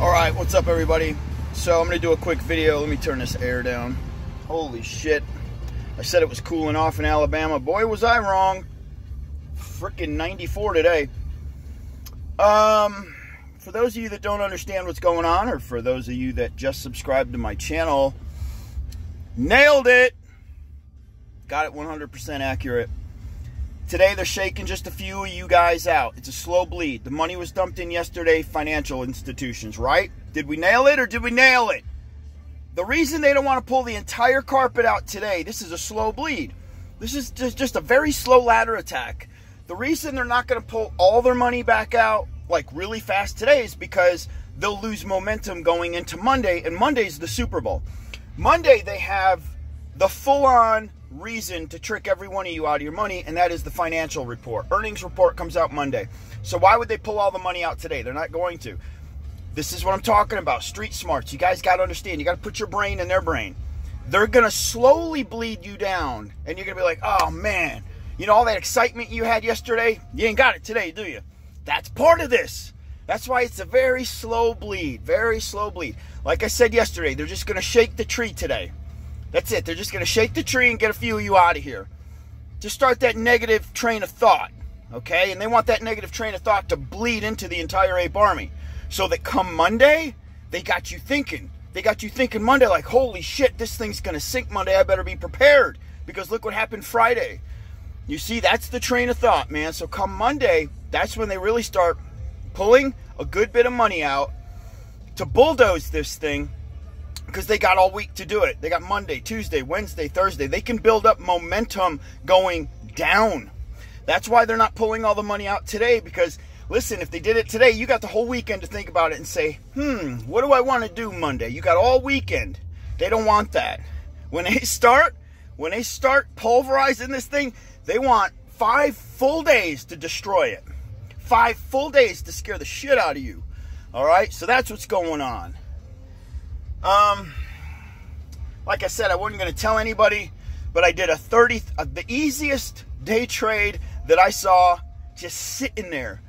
All right, what's up, everybody? So I'm gonna do a quick video. Let me turn this air down. Holy shit! I said it was cooling off in Alabama. Boy, was I wrong. Freaking 94 today. Um, for those of you that don't understand what's going on, or for those of you that just subscribed to my channel, nailed it. Got it 100% accurate. Today they're shaking just a few of you guys out. It's a slow bleed. The money was dumped in yesterday, financial institutions, right? Did we nail it or did we nail it? The reason they don't want to pull the entire carpet out today, this is a slow bleed. This is just a very slow ladder attack. The reason they're not going to pull all their money back out like really fast today is because they'll lose momentum going into Monday, and Monday's the Super Bowl. Monday they have the full-on reason to trick every one of you out of your money, and that is the financial report. Earnings report comes out Monday. So why would they pull all the money out today? They're not going to. This is what I'm talking about. Street smarts. You guys got to understand. You got to put your brain in their brain. They're going to slowly bleed you down, and you're going to be like, oh man, you know, all that excitement you had yesterday, you ain't got it today, do you? That's part of this. That's why it's a very slow bleed, very slow bleed. Like I said yesterday, they're just going to shake the tree today. That's it. They're just going to shake the tree and get a few of you out of here. Just start that negative train of thought, okay? And they want that negative train of thought to bleed into the entire Ape Army. So that come Monday, they got you thinking. They got you thinking Monday like, holy shit, this thing's going to sink Monday. I better be prepared. Because look what happened Friday. You see, that's the train of thought, man. So come Monday, that's when they really start pulling a good bit of money out to bulldoze this thing because they got all week to do it. They got Monday, Tuesday, Wednesday, Thursday. They can build up momentum going down. That's why they're not pulling all the money out today because listen, if they did it today, you got the whole weekend to think about it and say, "Hmm, what do I want to do Monday?" You got all weekend. They don't want that. When they start, when they start pulverizing this thing, they want 5 full days to destroy it. 5 full days to scare the shit out of you. All right? So that's what's going on. Um, like I said, I wasn't going to tell anybody, but I did a 30, uh, the easiest day trade that I saw just sitting there.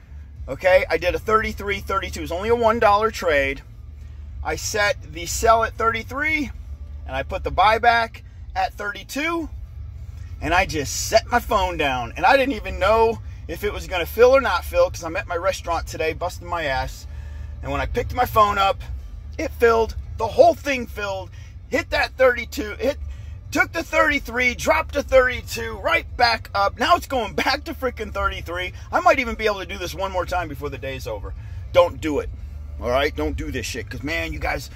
Okay, I did a 33, 32. It was only a $1 trade. I set the sell at 33 and I put the buyback at 32 and I just set my phone down and I didn't even know if it was going to fill or not fill because I'm at my restaurant today busting my ass. And when I picked my phone up, it filled the whole thing filled, hit that 32, hit took the 33, dropped to 32, right back up. Now it's going back to freaking 33. I might even be able to do this one more time before the day's over. Don't do it. All right? Don't do this shit cuz man, you guys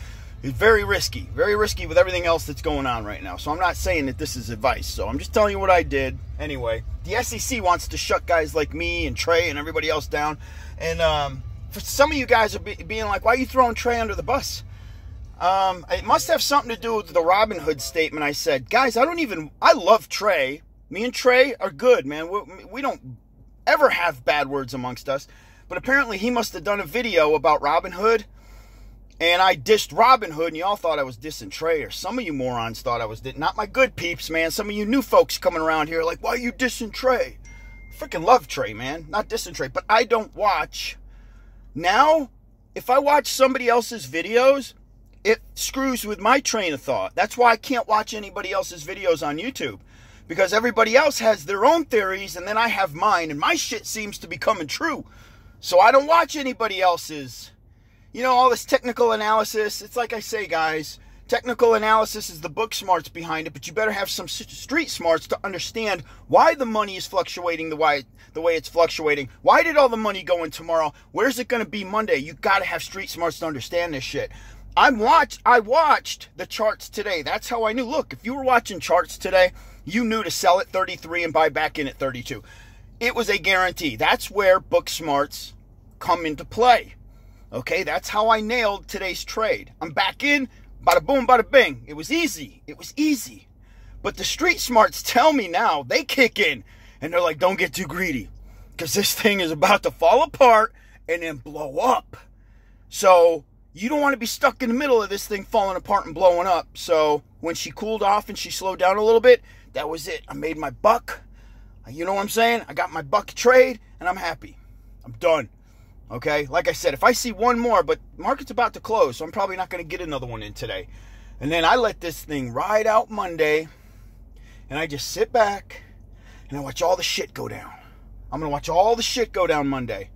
it's very risky. Very risky with everything else that's going on right now. So I'm not saying that this is advice. So I'm just telling you what I did. Anyway, the SEC wants to shut guys like me and Trey and everybody else down. And um, for some of you guys are be, being like, why are you throwing Trey under the bus? Um, it must have something to do with the Robinhood statement I said. Guys, I don't even, I love Trey. Me and Trey are good, man. We, we don't ever have bad words amongst us. But apparently he must have done a video about Robinhood. And I dissed Robinhood, and y'all thought I was dissing Trey, or some of you morons thought I was dissing. Not my good peeps, man. Some of you new folks coming around here like, why are you dissing Trey? Freaking love Trey, man. Not dissing Trey. But I don't watch. Now, if I watch somebody else's videos, it screws with my train of thought. That's why I can't watch anybody else's videos on YouTube. Because everybody else has their own theories and then I have mine and my shit seems to be coming true. So I don't watch anybody else's. You know, all this technical analysis. It's like I say, guys, technical analysis is the book smarts behind it, but you better have some street smarts to understand why the money is fluctuating the way the way it's fluctuating. Why did all the money go in tomorrow? Where's it going to be Monday? You got to have street smarts to understand this shit. I watched I watched the charts today. That's how I knew. Look, if you were watching charts today, you knew to sell at 33 and buy back in at 32. It was a guarantee. That's where book smarts come into play. Okay, that's how I nailed today's trade. I'm back in, bada boom, bada bing. It was easy. It was easy. But the street smarts tell me now, they kick in and they're like, don't get too greedy because this thing is about to fall apart and then blow up. So you don't want to be stuck in the middle of this thing falling apart and blowing up. So when she cooled off and she slowed down a little bit, that was it. I made my buck. You know what I'm saying? I got my buck trade and I'm happy. I'm done. Okay, like I said, if I see one more, but market's about to close, so I'm probably not going to get another one in today. And then I let this thing ride out Monday, and I just sit back and I watch all the shit go down. I'm going to watch all the shit go down Monday.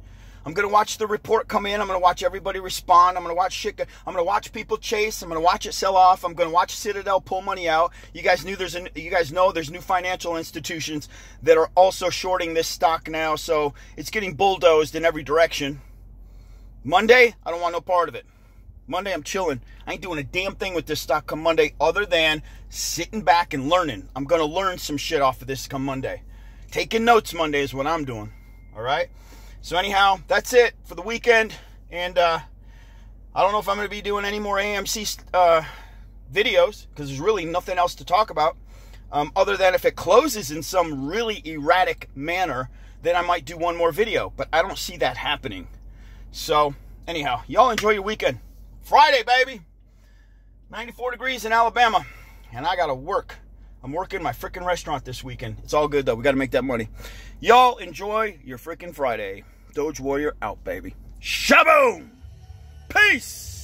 I'm going to watch the report come in. I'm going to watch everybody respond. I'm going to watch shit. I'm going to watch people chase. I'm going to watch it sell off. I'm going to watch Citadel pull money out. You guys knew there's an, you guys know there's new financial institutions that are also shorting this stock now, so it's getting bulldozed in every direction. Monday, I don't want no part of it. Monday, I'm chilling. I ain't doing a damn thing with this stock come Monday other than sitting back and learning. I'm going to learn some shit off of this come Monday. Taking notes Monday is what I'm doing. All right? So anyhow, that's it for the weekend. And uh, I don't know if I'm going to be doing any more AMC uh, videos because there's really nothing else to talk about. Um, other than if it closes in some really erratic manner, then I might do one more video. But I don't see that happening. So anyhow, y'all enjoy your weekend. Friday, baby. 94 degrees in Alabama. And I got to work. I'm working my freaking restaurant this weekend. It's all good though. We got to make that money. Y'all enjoy your freaking Friday. Doge Warrior out, baby. Shaboom! Peace!